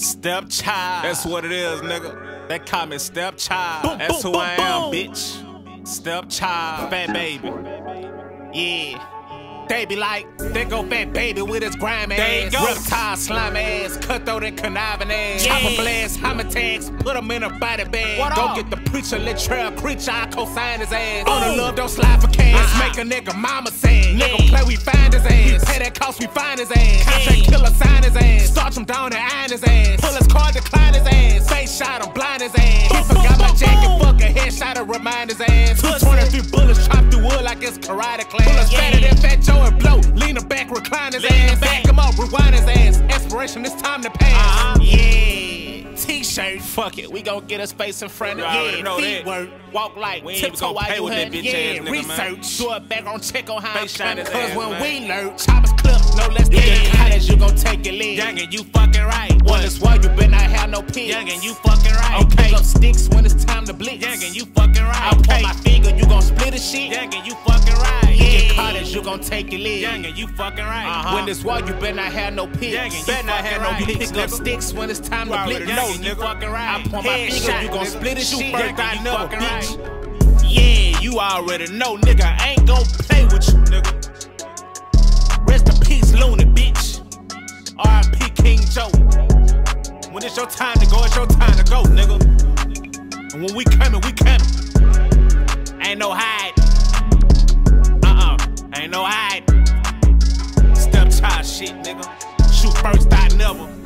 Stepchild. That's what it is, nigga. That call me stepchild. That's who I am, bitch. Stepchild. Phat Baby. Yeah. They be like, they go Phat Baby with his grime ass. Reptile slime ass, cutthroat and conniving ass. Yeah. Chopper blast, hammer tags, put him in a body bag. What go up? get the preacher, let trail creature, I co-sign his ass. On the love, don't slide for cash. Uh-uh. Make a nigga mama sad. Yeah. Nigga play, we find his ass. Pay that cost, we find his ass. Contract Yeah. killer, sign his ass. Starch him down and iron his ass. Pull his card, decline his ass. Face shot him, blind his ass. He Boom, forgot boom, my jacket, fuck a headshot to remind his ass. Pussy. 23 bullets wood like it's karate class. Pull his Yeah. fatter than Fat Joe and blow. Lean him back, recline his Lean ass. him Back back. him up, rewind his ass. Aspiration, it's time to pass. Uh-huh. Yeah. T-shirt, fuck it, we gon' get his face in front of You Yeah, know feet that. work, walk like We ain't tiptoe gonna while pay you with that hunting. bitch Yeah, ass nigga, man. research, do a background check on how I'm Face shot Cause ass, when man. we lurk, choppers clip, no less than Yeah. yeah. cottage, you gon' take your lead. Youngin', you fucking right. When What? it's war, you better not have no pigs. Youngin', you fucking right. Okay. Pick up sticks when it's time to blitz. Youngin', you fucking right. I point my nigga, you gon' split a shit. Young and you fucking right. You yeah. in college, you gon' take your lead. Young and you fucking right. Uh-huh. When it's war, you better not have no picks. Young and you better not have right. no picks. Pick up sticks when it's time you to blitz. No, you fucking right. I point my finger, shot, you gon' split a shit. Young and you fucking bitch. right. Yeah, you already know, nigga. I ain't gon' play with you, nigga. Rest in peace, loony bitch. R.I.P. King Joe. When it's your time to go, it's your time to go, nigga. And when we come Ain't no hide. Uh-uh, ain't no hide. Step child shit, nigga. Shoot first, I never.